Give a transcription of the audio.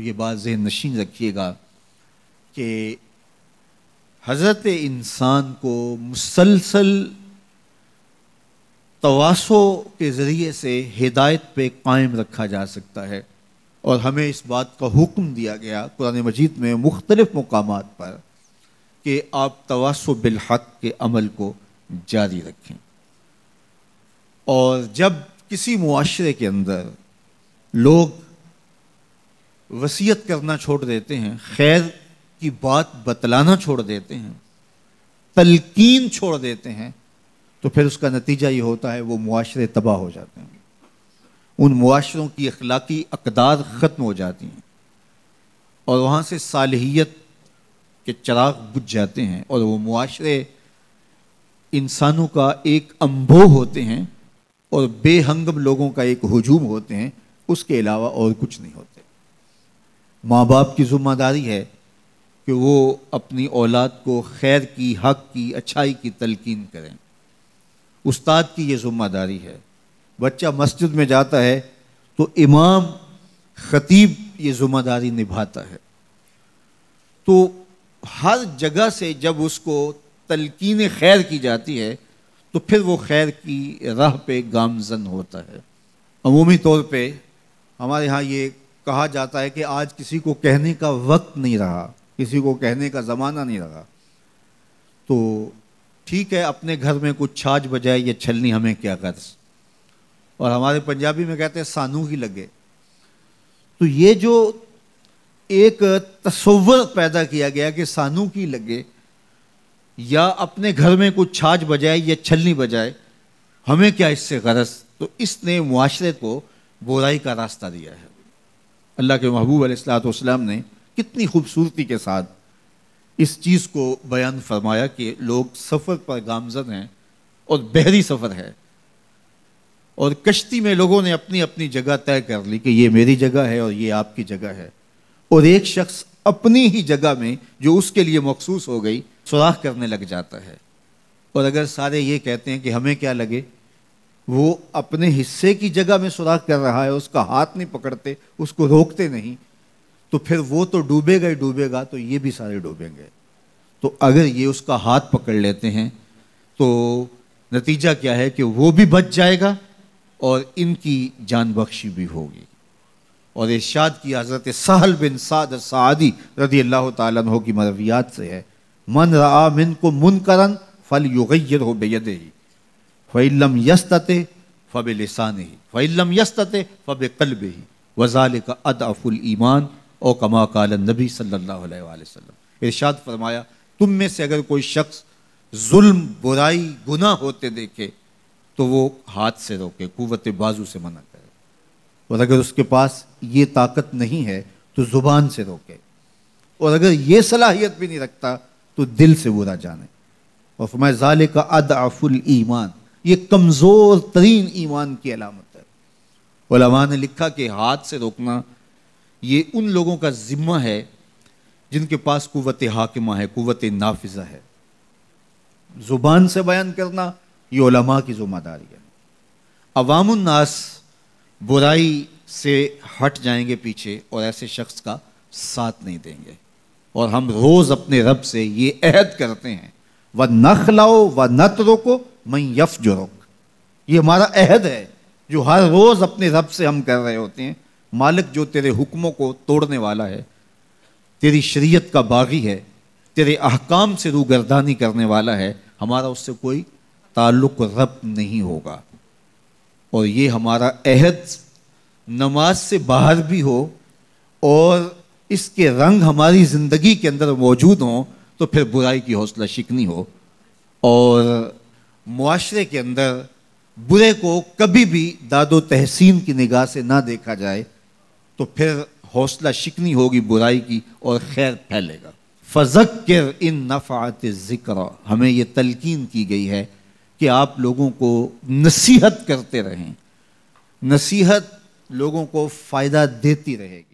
یہ بات ذہن نشین رکھیے گا کہ حضرت انسان کو مسلسل تواسو کے ذریعے سے ہدایت پہ قائم رکھا جا سکتا ہے اور ہمیں اس بات کا حکم دیا گیا قرآن مجید میں مختلف مقامات پر کہ آپ تواسو بالحق کے عمل کو جاری رکھیں۔ اور جب کسی معاشرے کے اندر لوگ وصیت کرنا چھوڑ دیتے ہیں، خیر کی بات بتلانا چھوڑ دیتے ہیں، تلقین چھوڑ دیتے ہیں، تو پھر اس کا نتیجہ یہ ہوتا ہے، وہ معاشرے تباہ ہو جاتے ہیں۔ ان معاشروں کی اخلاقی اقدار ختم ہو جاتی ہیں۔ اور وہاں سے صالحیت کے چراغ بجھ جاتے ہیں اور وہ معاشرے انسانوں کا ایک امبو ہوتے ہیں اور بے ہنگم لوگوں کا ایک ہجوم ہوتے ہیں، اس کے علاوہ اور کچھ نہیں ہوتے۔ ماں باپ کی ذمہ داری ہے کہ وہ اپنی اولاد کو خیر کی، حق کی، اچھائی کی تلقین کریں۔ استاد کی یہ ذمہ داری ہے۔ بچہ مسجد میں جاتا ہے تو امام خطیب یہ ذمہ داری نبھاتا ہے۔ تو ہر جگہ سے جب اس کو تلقین خیر کی جاتی ہے تو پھر وہ خیر کی راہ پہ گامزن ہوتا ہے۔ عمومی طور پہ ہمارے ہاں یہ کہا جاتا ہے کہ آج کسی کو کہنے کا وقت نہیں رہا، کسی کو کہنے کا زمانہ نہیں رہا۔ تو ٹھیک ہے، اپنے گھر میں کچھ چھاج بجائے یہ چھلنی ہمیں کیا قرض اور ہمارے پنجابی میں کہتے ہیں سانو ہی لگے۔ تو یہ جو ایک تصور پیدا کیا گیا کہ سانو کی لگے، یا اپنے گھر میں کچھ چھاج بجائے یا چھلنی بجائے، ہمیں کیا اس سے غرض؟ تو اس نے معاشرے کو برائی کا راستہ دیا ہے۔ اللہ کے محبوب علیہ السلاۃ والسلام نے کتنی خوبصورتی کے ساتھ اس چیز کو بیان فرمایا کہ لوگ سفر پر گامزن ہیں اور بحری سفر ہے۔ اور کشتی میں لوگوں نے اپنی اپنی جگہ طے کر لی کہ یہ میری جگہ ہے اور یہ آپ کی جگہ ہے۔ اور ایک شخص اپنی ہی جگہ میں جو اس کے لیے مخصوص ہو گئی، سوراخ کرنے لگ جاتا ہے۔ اور اگر سارے یہ کہتے ہیں کہ ہمیں کیا لگے وہ اپنے حصے کی جگہ میں سوراخ کر رہا ہے، اس کا ہاتھ نہیں پکڑتے، اس کو روکتے نہیں، تو پھر وہ تو ڈوبے گا ہی ڈوبے گا، تو یہ بھی سارے ڈوبیں گے۔ تو اگر یہ اس کا ہاتھ پکڑ لیتے ہیں، تو نتیجہ کیا ہے کہ وہ بھی بچ جائے گا اور ان کی جان بخشی بھی ہوگی۔ اور ارشاد کی حضرت سہل بن سعد سعادی رضی اللہ تعالیٰ عنہ کی مرویات سے ہے، من رآ من کو من کرن فل یغیر ہو بے ہی فعلم یستت فب لسان ہی فعلم یستت فب قلب ہی وزال کا اد اف المان او کما کال نبی صلی اللہ علیہ وآلہ وسلم۔ ارشاد فرمایا، تم میں سے اگر کوئی شخص ظلم، برائی، گناہ ہوتے دیکھے، تو وہ ہاتھ سے روکے، قوت بازو سے منع کرے۔ اور اگر اس کے پاس یہ طاقت نہیں ہے، تو زبان سے روکے۔ اور اگر یہ صلاحیت بھی نہیں رکھتا، تو دل سے برا جانے۔ اور فرمایا ظال کا اد اف المان یہ کمزور ترین ایمان کی علامت ہے۔ علماء نے لکھا کہ ہاتھ سے روکنا یہ ان لوگوں کا ذمہ ہے جن کے پاس قوت حاکمہ ہے، قوت نافذہ ہے۔ زبان سے بیان کرنا یہ علماء کی ذمہ داری ہے۔ عوام الناس برائی سے ہٹ جائیں گے پیچھے اور ایسے شخص کا ساتھ نہیں دیں گے۔ اور ہم روز اپنے رب سے یہ عہد کرتے ہیں۔ وہ نخ لاؤ و نت روکو میں یف جو یہ ہمارا عہد ہے جو ہر روز اپنے رب سے ہم کر رہے ہوتے ہیں. مالک جو تیرے حکموں کو توڑنے والا ہے، تیری شریعت کا باغی ہے، تیرے احکام سے روگردانی کرنے والا ہے، ہمارا اس سے کوئی تعلق رب نہیں ہوگا. اور یہ ہمارا عہد نماز سے باہر بھی ہو اور اس کے رنگ ہماری زندگی کے اندر موجود ہوں، تو پھر برائی کی حوصلہ شکنی ہو. اور معاشرے کے اندر برے کو کبھی بھی داد و تحسین کی نگاہ سے نہ دیکھا جائے تو پھر حوصلہ شکنی ہوگی برائی کی اور خیر پھیلے گا۔ فذکر ان نفعات ذکر ہمیں یہ تلقین کی گئی ہے کہ آپ لوگوں کو نصیحت کرتے رہیں۔ نصیحت لوگوں کو فائدہ دیتی رہے گی۔